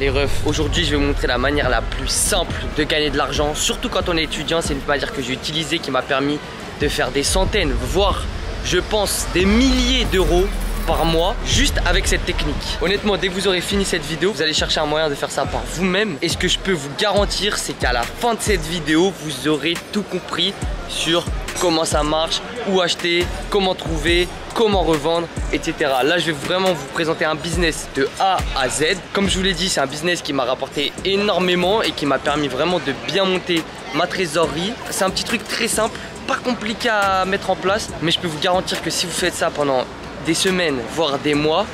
Les refs, aujourd'hui je vais vous montrer la manière la plus simple de gagner de l'argent, surtout quand on est étudiant, c'est une manière que j'ai utilisée qui m'a permis de faire des centaines, voire je pense des milliers d'euros par mois juste avec cette technique. Honnêtement, dès que vous aurez fini cette vidéo, vous allez chercher un moyen de faire ça par vous-même. Et ce que je peux vous garantir, c'est qu'à la fin de cette vidéo, vous aurez tout compris sur comment ça marche, où acheter, comment trouver, comment revendre, etc. Là, je vais vraiment vous présenter un business de A à Z. Comme je vous l'ai dit, c'est un business qui m'a rapporté énormément et qui m'a permis vraiment de bien monter ma trésorerie. C'est un petit truc très simple, pas compliqué à mettre en place, mais je peux vous garantir que si vous faites ça pendant des semaines, voire des mois,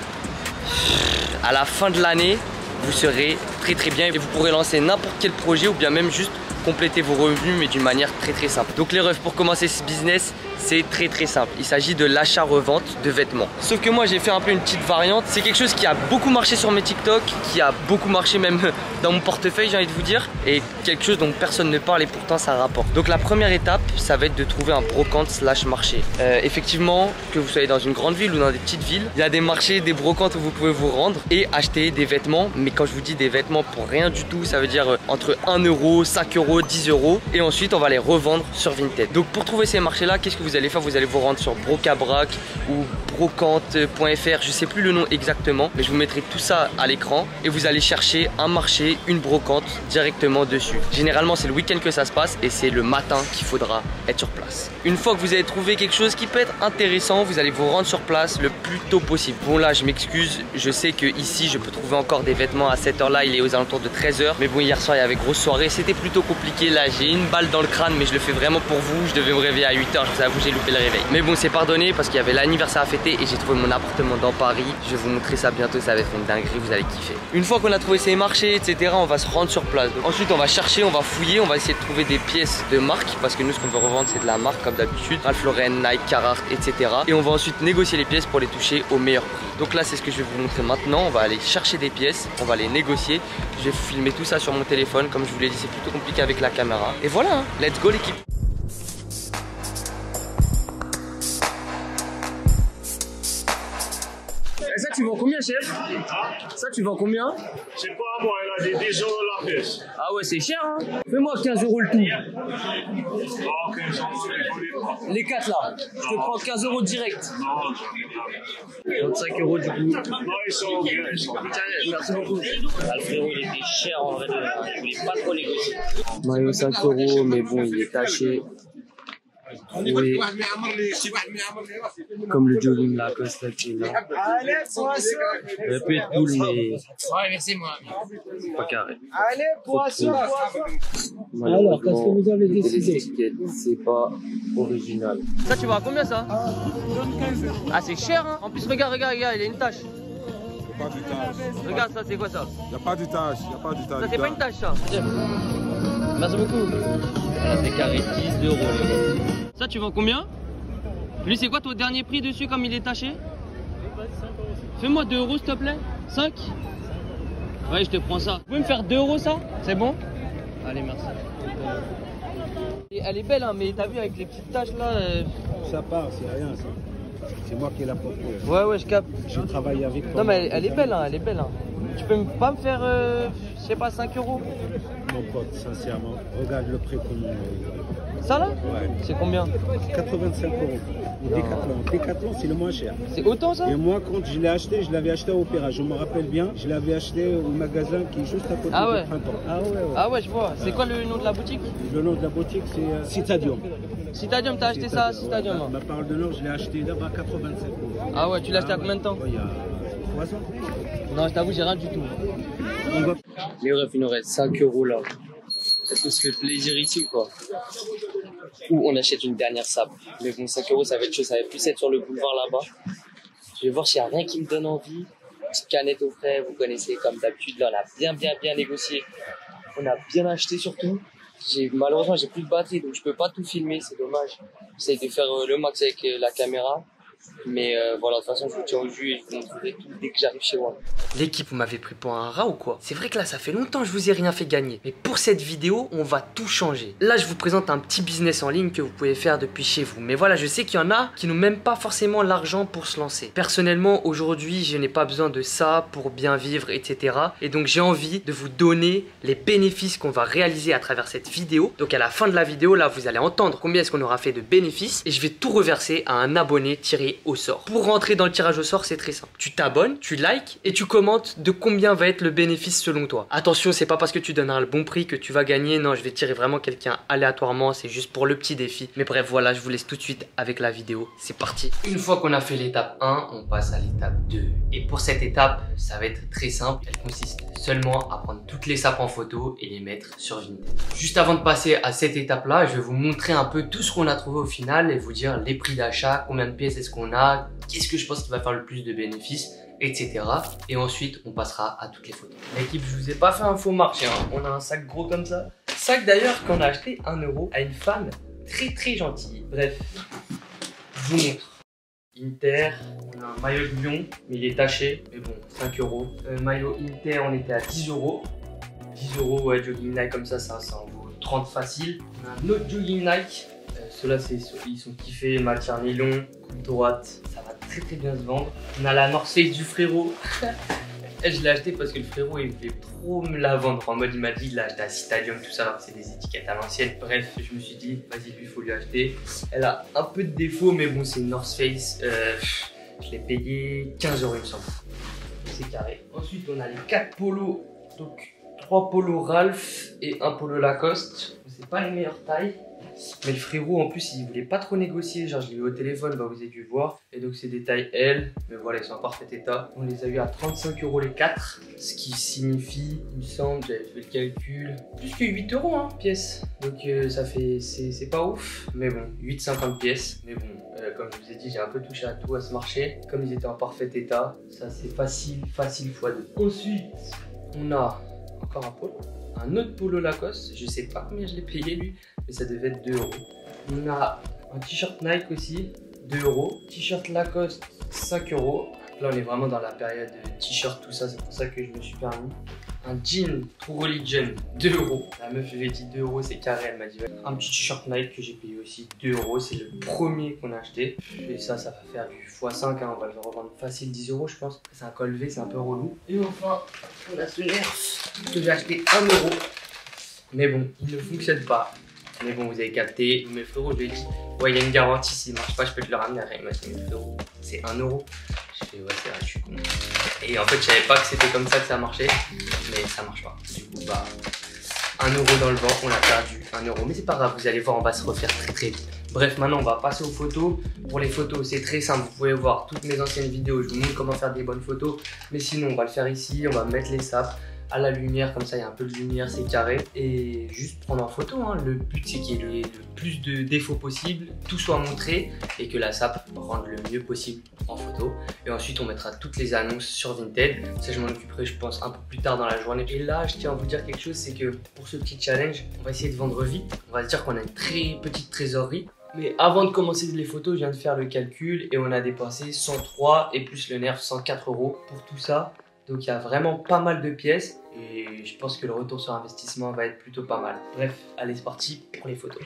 à la fin de l'année, vous serez très très bien et vous pourrez lancer n'importe quel projet ou bien même juste compléter vos revenus mais d'une manière très très simple. Donc les refs pour commencer ce business, c'est très très simple. Il s'agit de l'achat-revente de vêtements. Sauf que moi j'ai fait un peu une petite variante. C'est quelque chose qui a beaucoup marché sur mes TikTok, qui a beaucoup marché même dans mon portefeuille j'ai envie de vous dire. Et quelque chose dont personne ne parle et pourtant ça rapporte. Donc la première étape, ça va être de trouver un brocante slash marché. Euh, effectivement, que vous soyez dans une grande ville ou dans des petites villes, il y a des marchés, des brocantes où vous pouvez vous rendre et acheter des vêtements. Mais quand je vous dis des vêtements pour rien du tout, ça veut dire euh, entre 1 euro, 5 euros, 10 euros. Et ensuite on va les revendre sur Vinted. Donc pour trouver ces marchés là, qu'est-ce que vous allez faire Vous allez vous rendre sur Brocabrac ou brocante.fr, je sais plus le nom exactement, mais je vous mettrai tout ça à l'écran et vous allez chercher un marché, une brocante directement dessus. Généralement, c'est le week-end que ça se passe et c'est le matin qu'il faudra être sur place. Une fois que vous avez trouvé quelque chose qui peut être intéressant, vous allez vous rendre sur place le plus tôt possible. Bon là, je m'excuse, je sais que ici, je peux trouver encore des vêtements à cette heure-là, il est aux alentours de 13h. Mais bon, hier soir, il y avait grosse soirée, c'était plutôt compliqué. Là, j'ai une balle dans le crâne, mais je le fais vraiment pour vous. Je devais me réveiller à 8h, je vous avoue, j'ai loupé le réveil. Mais bon, c'est pardonné parce qu'il y avait l'anniversaire à fêter et j'ai trouvé mon appartement dans Paris. Je vais vous montrer ça bientôt, ça va être une dinguerie, vous allez kiffer. Une fois qu'on a trouvé ces marchés, etc., on va se rendre sur place. Ensuite, on va chercher, on va fouiller, on va essayer de trouver des pièces de marque parce que nous, ce qu'on veut revendre, c'est de la marque comme d'habitude. Ralph Lauren, Nike, Carhartt, etc. Et on va ensuite négocier les pièces pour les toucher au meilleur prix. Donc là, c'est ce que je vais vous montrer maintenant. On va aller chercher des pièces, on va les négocier. Je vais filmer tout ça sur mon téléphone. Comme je vous l'ai dit, c'est plutôt compliqué avec la caméra. Et voilà, hein. let's go l'équipe. Vends combien, chef Ça, tu vends combien Je sais pas, moi, il a des 10 euros la pièce. Ah ouais, c'est cher, hein Fais-moi 15 euros le tout. Ah, ok, j'en ai pas. Les 4 là. Je te prends 15 euros direct. Non, j'en ai pas. 25 euros du coup. Non, ils sont bien, ils sont bien. Tiens, merci beaucoup. Ah, le frérot, il était cher en vrai. Il voulait pas trop négocier. Maillot 5 euros, mais bon, il est taché. Oui. Comme le jogging Lacoste là, là. Il peut être cool, mais Ouais, merci moi. c'est pas carré. Allez, poisson, Alors, qu'est-ce que vous avez décidé C'est pas original. Ça, tu vois à combien ça Ah, c'est cher, hein En plus, regarde, regarde, regarde, il y a une tache. pas du tâche. Regarde, ça, c'est quoi ça Il n'y a pas tâche. Pas du tâche. Ça, c'est pas une tâche, ça. Merci beaucoup. Voilà, c'est carré 10 euros, les gars. Ça, tu vends combien Lui, c'est quoi ton dernier prix dessus comme il est taché Fais-moi 2 euros, s'il te plaît. 5 Ouais, je te prends ça. Vous pouvez me faire 2 euros, ça C'est bon Allez, merci. Et elle est belle, hein, mais t'as vu avec les petites taches là. euh, Ça part, c'est rien ça. C'est moi qui l'ai apporté. Ouais, ouais, je capte. Je travaille avec toi. Non, mais elle, elle est belle, hein, elle est belle. Hein. Tu peux pas me faire, euh, je sais pas, 5 euros Mon pote, sincèrement. Regarde le prix qu'on Ça là Ouais. C'est combien 85 euros. Décathlon. Décathlon, c'est le moins cher. C'est autant ça Et moi, quand je l'ai acheté, je l'avais acheté à Opéra. Je me rappelle bien, je l'avais acheté au magasin qui est juste à côté Ah du ouais. printemps. Ah ouais, ouais. Ah ouais, je vois. C'est quoi le nom de la boutique Le nom de la boutique, c'est euh, Citadium. Citadium, t'as acheté ça à Citadium hein Ma parole d'honneur, je l'ai acheté là-bas à 85 euros. Ah ouais, tu l'as acheté à combien de temps Ouais, Il y a 3 ans. Non, je t'avoue, j'ai rien du tout. Nous reste 5 euros là. Est-ce qu'on se fait plaisir ici quoi Ou on achète une dernière sable. Mais bon, 5 euros, ça va être chaud. Ça va plus être sur le boulevard là-bas. Je vais voir s'il n'y a rien qui me donne envie. Petite canette au frais, vous connaissez comme d'habitude. Là, on a bien, bien, bien négocié. On a bien acheté surtout. Malheureusement j'ai plus de batterie donc je peux pas tout filmer, c'est dommage. J'essaie de faire euh, le max avec euh, la caméra. Mais euh, voilà, de toute façon, je vous tiens au jus et je vous montrerai tout dès que j'arrive chez moi. L'équipe, vous m'avez pris pour un rat ou quoi? C'est vrai que là, ça fait longtemps que je vous ai rien fait gagner. Mais pour cette vidéo, on va tout changer. Là, je vous présente un petit business en ligne que vous pouvez faire depuis chez vous. Mais voilà, je sais qu'il y en a qui n'ont même pas forcément l'argent pour se lancer. Personnellement, aujourd'hui, je n'ai pas besoin de ça pour bien vivre, etc. Et donc, j'ai envie de vous donner les bénéfices qu'on va réaliser à travers cette vidéo. Donc, à la fin de la vidéo, là, vous allez entendre combien est-ce qu'on aura fait de bénéfices. Et je vais tout reverser à un abonné tiré au sort. Pour rentrer dans le tirage au sort, c'est très simple. Tu t'abonnes, tu likes et tu commentes de combien va être le bénéfice selon toi. Attention, c'est pas parce que tu donneras le bon prix que tu vas gagner. Non, je vais tirer vraiment quelqu'un aléatoirement. C'est juste pour le petit défi. Mais bref, voilà, je vous laisse tout de suite avec la vidéo. C'est parti. Une fois qu'on a fait l'étape 1, on passe à l'étape 2. Et pour cette étape, ça va être très simple. Elle consiste seulement à prendre toutes les sapes en photo et les mettre sur Vinted. Juste avant de passer à cette étape-là, je vais vous montrer un peu tout ce qu'on a trouvé au final et vous dire les prix d'achat, combien de pièces est-ce qu'on a, qu'est-ce que je pense qui va faire le plus de bénéfices, etc. Et ensuite, on passera à toutes les photos. L'équipe, je vous ai pas fait un faux marché. Hein. On a un sac gros comme ça. Sac d'ailleurs qu'on a acheté 1 euro à une femme très très gentille. Bref, je vous montre. Inter, on a un maillot de Lyon, mais il est taché, mais bon, 5 euros. Euh, maillot Inter, on était à 10 euros. 10 euros, ouais, jogging Nike comme ça, ça, en vaut 30 facile. On a un autre jogging Nike. Euh, Ceux-là, ils sont kiffés, matière nylon, coupe droite. Ça va très très bien se vendre. On a la North Face du frérot. Elle, je l'ai acheté parce que le frérot, il voulait trop me la vendre. En mode, il m'a dit, il l'a acheté à Citadium, tout ça, c'est des étiquettes à l'ancienne. Bref, je me suis dit, vas-y, lui, il faut lui acheter. Elle a un peu de défauts, mais bon, c'est North Face. Euh, je l'ai payé 15 euros, il me semble. C'est carré. Ensuite, on a les 4 polos. Donc, 3 polos Ralph et un polo Lacoste. C'est pas les meilleures tailles. Mais le frérot, en plus, il voulait pas trop négocier. Genre, je l'ai eu au téléphone, bah, vous avez dû voir. Et donc, c'est des tailles L. Mais voilà, ils sont en parfait état. On les a eu à 35 euros les 4. Ce qui signifie, il me semble, j'avais fait le calcul, plus que 8 euros, hein, pièce. Donc, euh, ça fait. C'est pas ouf. Mais bon, 8,50 pièces. Mais bon, euh, comme je vous ai dit, j'ai un peu touché à tout à ce marché. Comme ils étaient en parfait état, ça c'est facile, facile x 2. Ensuite, on a encore un polo. Un autre polo Lacoste. Je sais pas combien je l'ai payé lui, mais ça devait être 2 euros. On a un t-shirt Nike aussi, 2 euros. T-shirt Lacoste, 5 euros. Là, on est vraiment dans la période de t-shirt, tout ça, c'est pour ça que je me suis permis. Un jean True Religion, 2 euros. La meuf, je lui ai dit 2 euros, c'est carré. Elle m'a dit un petit t-shirt Nike que j'ai payé aussi 2 euros. C'est le premier qu'on a acheté. Et ça, ça va faire du x5. hein. On va le revendre facile 10 euros, je pense. C'est un col V, c'est un peu relou. Et enfin, on a ce nerf que j'ai acheté 1 euro. Mais bon, il ne fonctionne pas. Mais bon, vous avez capté. Mais frérot, je lui ai dit, ouais, il y a une garantie. S'il marche pas, je peux te le ramener. Il m'a dit, mais frérot, c'est 1 euro. J'ai fait, ouais, c'est vrai, je suis con. Et en fait, je savais pas que c'était comme ça que ça marchait. Ça marche pas. Du coup, bah, 1 euro dans le vent, on a perdu 1 euro. Mais c'est pas grave, vous allez voir, on va se refaire très très vite. Bref, maintenant on va passer aux photos. Pour les photos, c'est très simple. Vous pouvez voir toutes mes anciennes vidéos. Je vous montre comment faire des bonnes photos. Mais sinon, on va le faire ici. On va mettre les sapes à la lumière, comme ça il y a un peu de lumière, c'est carré. Et juste prendre en photo. hein. Le but c'est qu'il y ait le, plus de défauts possible, tout soit montré et que la sape rende le mieux possible en photo. Et ensuite on mettra toutes les annonces sur Vinted. Ça je m'en occuperai je pense un peu plus tard dans la journée. Et là je tiens à vous dire quelque chose, c'est que pour ce petit challenge, on va essayer de vendre vite. On va dire qu'on a une très petite trésorerie. Mais avant de commencer les photos, je viens de faire le calcul et on a dépensé 103 et plus le nerf 104 euros pour tout ça. Donc il y a vraiment pas mal de pièces et je pense que le retour sur investissement va être plutôt pas mal. Bref, allez c'est parti pour les photos.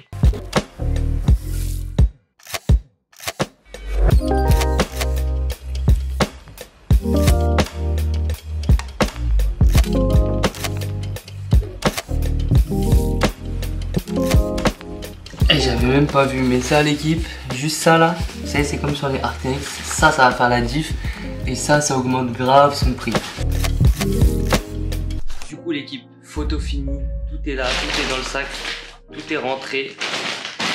Et j'avais même pas vu, mais ça l'équipe, juste ça là, vous savez c'est comme sur les Artex, ça ça va faire la diff et ça ça augmente grave son prix. Du coup l'équipe, photo finie, tout est là, tout est dans le sac, tout est rentré.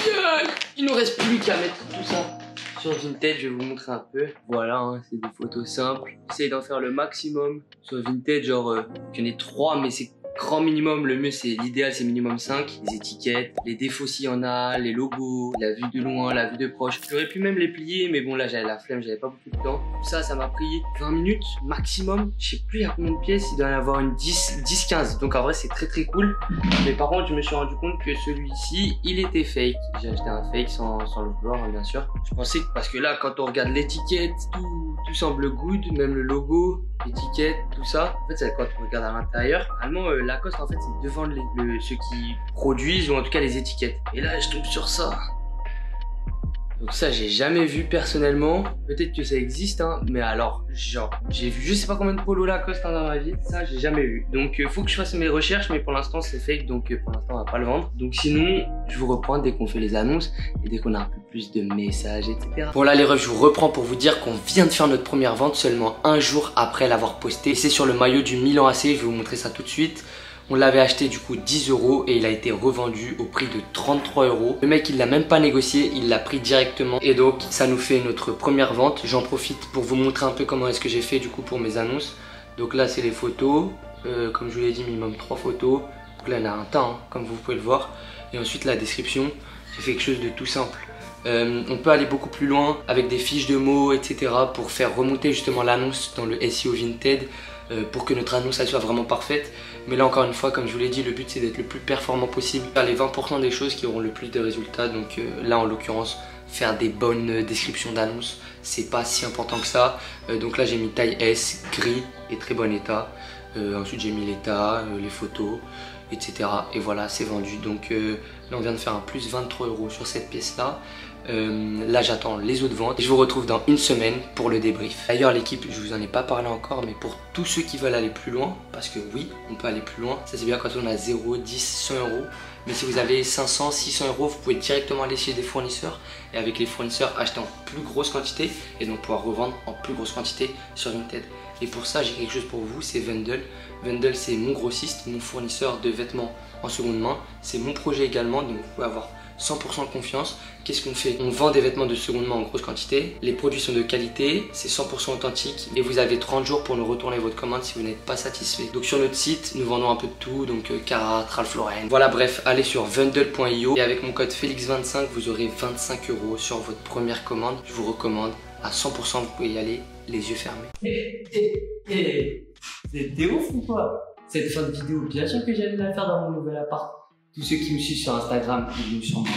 Yeah Il nous reste plus qu'à mettre tout ça sur Vinted, je vais vous montrer un peu. Voilà, hein, c'est des photos simples. Essayez d'en faire le maximum sur Vinted, genre euh, qu'il y en ait trois, mais c'est grand minimum, le mieux c'est l'idéal c'est minimum 5. Les étiquettes, les défauts s'il y en a, les logos, la vue de loin, la vue de proche. J'aurais pu même les plier mais bon là j'avais la flemme, j'avais pas beaucoup de temps. Tout ça, ça m'a pris 20 minutes maximum. Je sais plus à combien de pièces, il doit y en avoir une 10, 10-15. Donc en vrai c'est très très cool. Mais par contre je me suis rendu compte que celui-ci il était fake. J'ai acheté un fake sans, sans le vouloir hein, bien sûr. Je pensais que parce que là quand on regarde l'étiquette, tout, tout semble good, même le logo, l'étiquette, tout ça. En fait c'est quand on regarde à l'intérieur. Normalement euh, Lacoste en fait c'est devant les, le- ceux qui produisent ou en tout cas les étiquettes. Et là je tombe sur ça. Donc ça j'ai jamais vu personnellement. Peut-être que ça existe hein, mais alors genre j'ai vu je sais pas combien de polos Lacoste hein, dans ma vie. Ça j'ai jamais vu. Donc euh, faut que je fasse mes recherches mais pour l'instant c'est fake donc euh, pour l'instant on va pas le vendre. Donc sinon je vous reprends dès qu'on fait les annonces et dès qu'on a un peu plus de messages etc. Bon là les refs je vous reprends pour vous dire qu'on vient de faire notre première vente seulement un jour après l'avoir posté. C'est sur le maillot du Milan AC, je vais vous montrer ça tout de suite. On l'avait acheté du coup 10 euros et il a été revendu au prix de 33 euros. Le mec il l'a même pas négocié, il l'a pris directement et donc ça nous fait notre première vente. J'en profite pour vous montrer un peu comment est-ce que j'ai fait du coup pour mes annonces. Donc là c'est les photos, Euh, comme je vous l'ai dit minimum 3 photos. Donc là il y en a un tas hein, comme vous pouvez le voir. Et ensuite la description, j'ai fait quelque chose de tout simple. Euh, on peut aller beaucoup plus loin avec des fiches de mots, etc. pour faire remonter justement l'annonce dans le SEO Vinted euh, pour que notre annonce elle soit vraiment parfaite. Mais là encore une fois, comme je vous l'ai dit, le but c'est d'être le plus performant possible, faire les 20% des choses qui auront le plus de résultats. Donc euh, là en l'occurrence, faire des bonnes euh, descriptions d'annonces, c'est pas si important que ça. Euh, donc là j'ai mis taille S, gris et très bon état. Ensuite j'ai mis l'état, les photos, etc. Et voilà, c'est vendu. Donc euh, là on vient de faire un plus 23 euros sur cette pièce là. Euh, là j'attends les autres ventes et je vous retrouve dans une semaine pour le débrief. D'ailleurs l'équipe, je vous en ai pas parlé encore, mais pour tous ceux qui veulent aller plus loin, parce que oui, on peut aller plus loin, ça c'est bien quand on a 0, 10, 100 euros. Mais si vous avez 500, 600 euros, vous pouvez directement aller chez des fournisseurs et avec les fournisseurs acheter en plus grosse quantité et donc pouvoir revendre en plus grosse quantité sur Vinted. Et pour ça, j'ai quelque chose pour vous, c'est Vendel. Vendel, c'est mon grossiste, mon fournisseur de vêtements en seconde main. C'est mon projet également, donc vous pouvez avoir 100% confiance. Qu'est-ce qu'on fait? On vend des vêtements de seconde main en grosse quantité. Les produits sont de qualité, c'est 100% authentique et vous avez 30 jours pour nous retourner votre commande si vous n'êtes pas satisfait. Donc sur notre site, nous vendons un peu de tout, donc euh, Cara, Ralph Lauren. Voilà, bref, allez sur vendel.io et avec mon code Félix25, vous aurez 25 euros sur votre première commande. Je vous recommande à 100%, vous pouvez y aller les yeux fermés. Eh, eh, eh, T'es ouf ou quoi? Cette fin de vidéo, bien sûr que j'allais la faire dans mon nouvel appart. Tous ceux qui me suivent sur Instagram, ils me sûrement vu.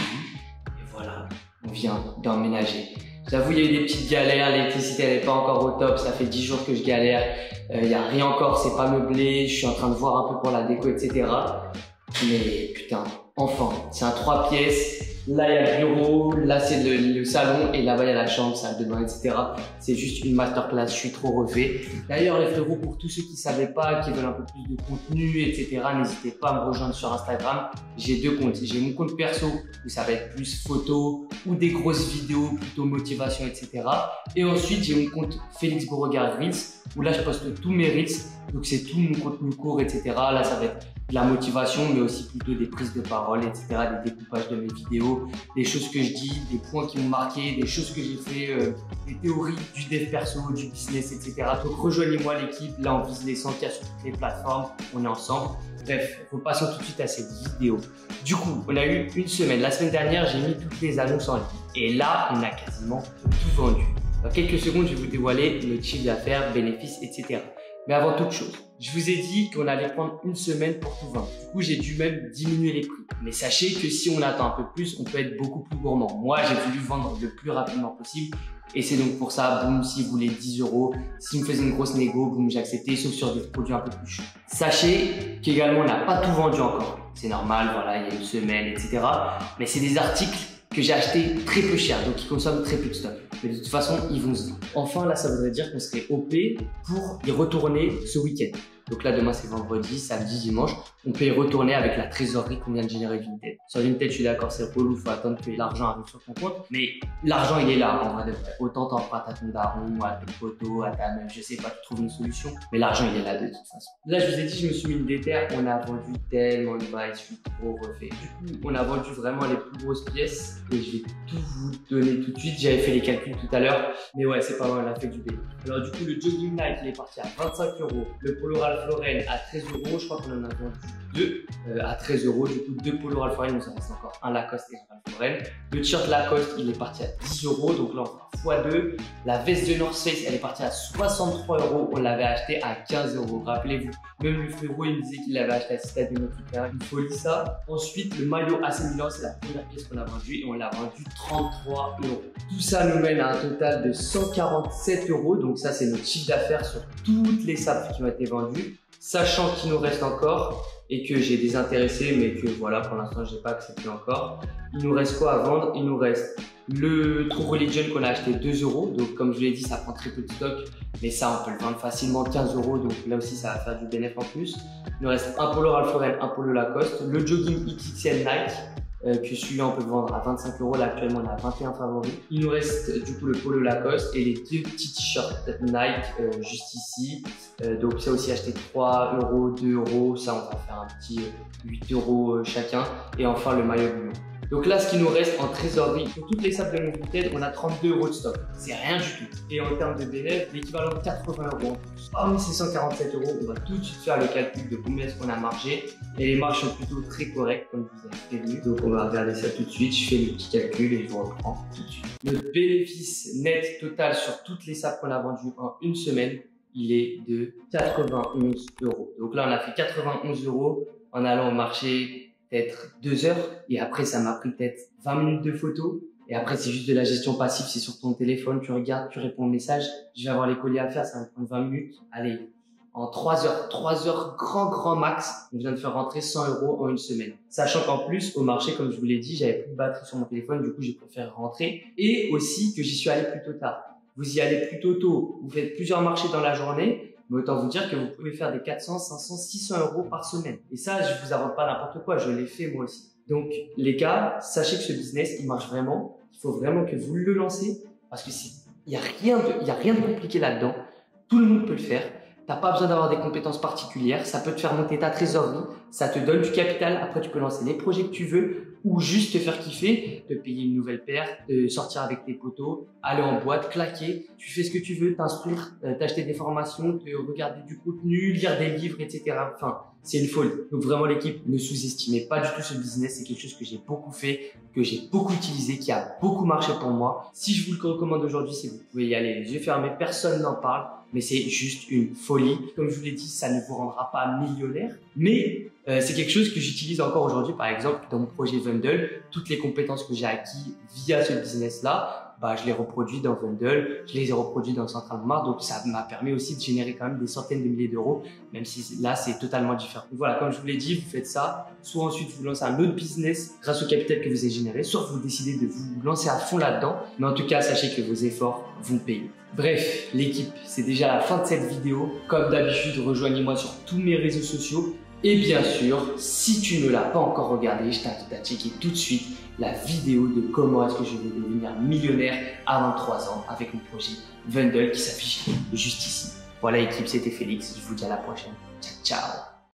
Et voilà, on vient d'emménager. J'avoue, il y a eu des petites galères, l'électricité n'est pas encore au top, ça fait 10 jours que je galère, Euh, il n'y a rien encore, c'est pas meublé, je suis en train de voir un peu pour la déco, etc. Mais putain, enfin, c'est un 3 pièces, là il y a le bureau, là c'est le, salon, et là-bas il y a la chambre, salle de bain, etc. C'est juste une masterclass, je suis trop refait. D'ailleurs les frérots, pour tous ceux qui ne savaient pas, qui veulent un peu plus de contenu, etc., n'hésitez pas à me rejoindre sur Instagram. J'ai deux comptes. J'ai mon compte perso où ça va être plus photo ou des grosses vidéos, plutôt motivation, etc. Et ensuite j'ai mon compte Félix Beauregard Reels où là je poste tous mes Reels. Donc c'est tout mon contenu court, etc. Là ça va être de la motivation, mais aussi plutôt des prises de parole, etc. Des découpages de mes vidéos, des choses que je dis, des points qui m'ont marqué, des choses que j'ai fait, euh, des théories du dev perso, du business, etc. Donc rejoignez-moi l'équipe. Là on vise les 100 k sur toutes les plateformes. On est ensemble. Bref, repassons tout de suite à cette vidéo. Du coup, on a eu une semaine. La semaine dernière, j'ai mis toutes les annonces en ligne. Et là, on a quasiment tout vendu. Dans quelques secondes, je vais vous dévoiler notre chiffre d'affaires, bénéfices, etc. Mais avant toute chose, je vous ai dit qu'on allait prendre une semaine pour tout vendre. Du coup, j'ai dû même diminuer les prix. Mais sachez que si on attend un peu plus, on peut être beaucoup plus gourmand. Moi, j'ai voulu vendre le plus rapidement possible. Et c'est donc pour ça, boum, si vous voulez 10 euros, si vous me faisiez une grosse négo, boum, j'ai accepté, sauf sur des produits un peu plus chers. Sachez qu'également, on n'a pas tout vendu encore. C'est normal, voilà, il y a une semaine, etc. Mais c'est des articles que j'ai achetés très peu cher, donc ils consomment très peu de stock. Mais de toute façon, ils vont se vendre. Enfin, là, ça voudrait dire qu'on serait OP pour y retourner ce week-end. Donc là, demain, c'est vendredi, samedi, dimanche. On peut y retourner avec la trésorerie qu'on vient de générer Vinted. Sur Vinted, je suis d'accord, c'est relou, faut attendre que l'argent arrive sur ton compte, mais l'argent il est là en vrai de vrai. Autant t'empruntes à ton daron, à tes potos, à ta meuf, je sais pas, tu trouves une solution, mais l'argent il est là de toute façon. Là, je vous ai dit, je me suis mis une déterre, on a vendu tellement de bails, je suis trop refait. Du coup, on a vendu vraiment les plus grosses pièces et je vais tout vous donner tout de suite. J'avais fait les calculs tout à l'heure, mais ouais, c'est pas mal, on a fait du B. Alors du coup, le jogging Nike il est parti à 25 euros, le polo Ralph Lauren à 13 euros, je crois qu'on en a vendu deux euh, à 13 euros. Du coup, deux polos Ralph Lauren, nous en reste encore un Lacoste et un Ralph. Le t-shirt Lacoste, il est parti à 10 euros, donc là on fera x2. La veste de North Face, elle est partie à 63 euros, on l'avait acheté à 15 euros. Rappelez-vous, même le frérot, il me disait qu'il l'avait acheté à Nautica. Il faut lire ça. Ensuite, le maillot AC Milan, c'est la première pièce qu'on a vendue et on l'a vendu 33 euros. Tout ça nous mène à un total de 147 euros. Donc ça, c'est notre chiffre d'affaires sur toutes les sapes qui ont été vendues. Sachant qu'il nous reste encore et que j'ai des intéressés, mais que voilà, pour l'instant, je n'ai pas accepté encore. Il nous reste quoi à vendre? Il nous reste le True Religion qu'on a acheté 2 euros. Donc, comme je l'ai dit, ça prend très peu de stock, mais ça, on peut le vendre facilement 15 euros. Donc, là aussi, ça va faire du bénéfice en plus. Il nous reste un polo Ralph Lauren, un polo Lacoste, le jogging XXL Nike euh, que celui-là on peut le vendre à 25 euros. Là actuellement on a 21 favoris. Il nous reste du coup le polo Lacoste et les deux petits t-shirts Nike euh, juste ici. Euh, donc ça aussi acheté 3 euros, 2 euros. Ça on va faire un petit 8 euros chacun. Et enfin le maillot bleu. Donc là, ce qui nous reste en trésorerie, pour toutes les sables de mon Vinted, on a 32 euros de stock. C'est rien du tout. Et en termes de bénéfice, l'équivalent de 80 euros en plus. Parmi ces 147 euros, on va tout de suite faire le calcul de combien est-ce qu'on a margé. Et les marges sont plutôt très correctes, comme je vous ai prévenu. Donc on va regarder ça tout de suite. Je fais le petit calcul et je vous reprends tout de suite. Notre bénéfice net total sur toutes les sables qu'on a vendues en une semaine, il est de 91 euros. Donc là, on a fait 91 euros en allant au marché peut-être deux heures et après ça m'a pris peut-être 20 minutes de photos et après c'est juste de la gestion passive c'est sur ton téléphone tu regardes tu réponds au message. Je vais avoir les colis à faire ça va me prendre 20 minutes. Allez en 3 heures 3 heures grand grand max on vient de faire rentrer 100 euros en une semaine. Sachant qu'en plus au marché comme je vous l'ai dit j'avais plus de batterie sur mon téléphone du coup j'ai préféré rentrer. Et aussi que j'y suis allé plus tôt tard. Vous y allez plutôt tôt. Vous faites plusieurs marchés dans la journée mais autant vous dire que vous pouvez faire des 400, 500, 600 euros par semaine. Et ça, je vous invente pas n'importe quoi, je l'ai fait moi aussi. Donc, les gars, sachez que ce business, il marche vraiment. Il faut vraiment que vous le lancez parce que il y a rien de, il a rien de compliqué là-dedans. Tout le monde peut le faire. T'as pas besoin d'avoir des compétences particulières. Ça peut te faire monter ta trésorerie. Ça te donne du capital. Après, tu peux lancer les projets que tu veux ou juste te faire kiffer, te payer une nouvelle paire, sortir avec tes potos, aller en boîte, claquer. Tu fais ce que tu veux, t'instruire, euh, t'acheter des formations, te regarder du contenu, lire des livres, etc. Enfin, c'est une folie. Donc vraiment l'équipe, ne sous-estimez pas du tout ce business. C'est quelque chose que j'ai beaucoup fait, que j'ai beaucoup utilisé, qui a beaucoup marché pour moi. Si je vous le recommande aujourd'hui, c'est que vous pouvez y aller les yeux fermés, personne n'en parle mais c'est juste une folie. Comme je vous l'ai dit, ça ne vous rendra pas millionnaire, mais euh, c'est quelque chose que j'utilise encore aujourd'hui. Par exemple, dans mon projet Vendel, toutes les compétences que j'ai acquis via ce business-là, bah, je les reproduis dans Vendel, je les ai reproduits dans Central Mart, donc ça m'a permis aussi de générer quand même des centaines de milliers d'euros, même si là c'est totalement différent. voilà, comme je vous l'ai dit, vous faites ça, soit ensuite vous lancez un autre business grâce au capital que vous avez généré, soit vous décidez de vous lancer à fond là-dedans, mais en tout cas sachez que vos efforts vont payer. Bref, l'équipe, c'est déjà la fin de cette vidéo. Comme d'habitude, rejoignez-moi sur tous mes réseaux sociaux. Et bien sûr, si tu ne l'as pas encore regardé, je t'invite à checker tout de suite la vidéo de comment est-ce que je vais devenir millionnaire à 23 ans avec mon projet Vendel qui s'affiche juste ici. Voilà équipe, c'était Félix, je vous dis à la prochaine. Ciao ciao